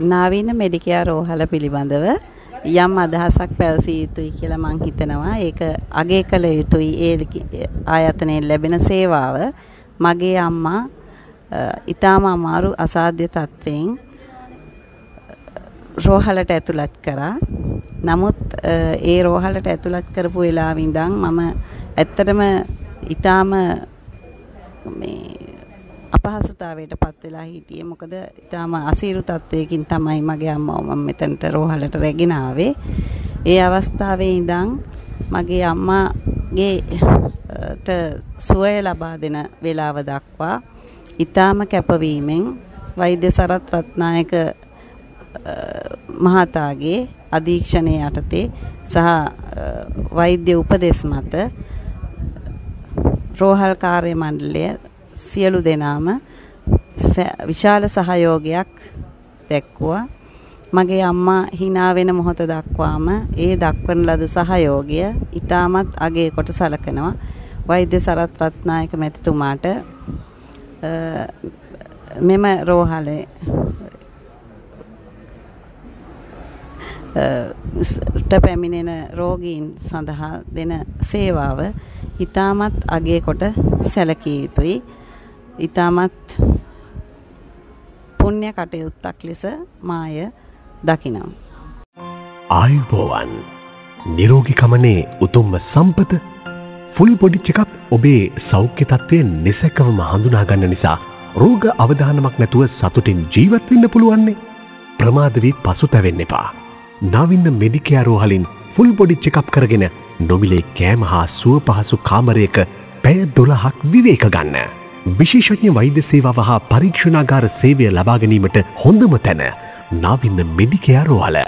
නාවින මෙඩිකයා රෝහල පිළිබඳව යම් අදහසක් පැවසිය යුතුයි කියලා මං හිතනවා. ඒක අගය කළ යුතුයි ඒ ආයතනයෙන් ලැබෙන සේවාව. මගේ අම්මා ඊටාම අමාරු අසාධ්‍ය තත්වයෙන් රෝහලට ඇතුළත් කරා. නමුත් ඒ රෝහලට ඇතුළත් කරපු වෙලාවෙ ඉඳන් මම ඇත්තටම ඊටාම මේ අපහසුතාවයට පත් වෙලා හිටියේ. මොකද ඊටාම අසීරු තත්වයකින් තමයි මගේ අම්මව මම මෙතනට රෝහලට රැගෙන ආවේ. ඒ අවස්ථාවේ ඉඳන් මගේ අම්මාගේ ට සුවය ලබා දෙන වේලාව දක්වා ඊටාම කැපවීමෙන් වෛද්‍ය සරත් රත්නායක මහතාගේ අධීක්ෂණය යටතේ සහ වෛද්‍ය උපදෙස් මත රෝහල් කාර්ය මණ්ඩලය සියලු දෙනාම විශාල සහයෝගයක් දැක්වුවා. මගේ අම්මා hina වෙන මොහොත දක්වාම ඒ දක්වන ලද සහයෝගය ඊටමත් අගේ කොට සලකනවා. වෛද්‍ය සරත් රත්නායක මැතිතුමාට මෙම රෝහලේ ට පැමිණෙන රෝගීන් සඳහා දෙන සේවාව ඊටමත් අගේ කොට සැලකිය යුතුයි. ඊටමත් පුණ්‍ය කටයුත්තක් ලෙස මාය දකිනම්. ආයුබෝවන් නිරෝගිකමනේ උතුම්ම සම්පත ෆුල් බොඩි චෙකප් ඔබේ සෞඛ්‍ය තත්ත්වය නිසැකවම හඳුනාගන්න නිසා රෝග අවධානමක් නැතුව සතුටින් ජීවත් වෙන්න පුළුවන්නේ ප්‍රමාද වී පසුතැවෙන්න එපා. නවින්න මෙඩිකෙයාර් රෝහලින් ෆුල් බොඩි චෙකප් කරගෙන නොමිලේ කෑම හා සුව පහසු කාමරයක පැය 12ක් විවේක ගන්න. විශේෂඥ වෛද්‍ය සේවාව හා පරීක්ෂණාගාර සේවය ලබා ගැනීමට හොඳම තැන නාවින්න මෙඩිකෙයාර් රෝහල.